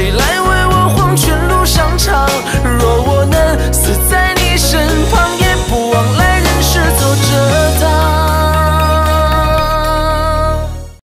she like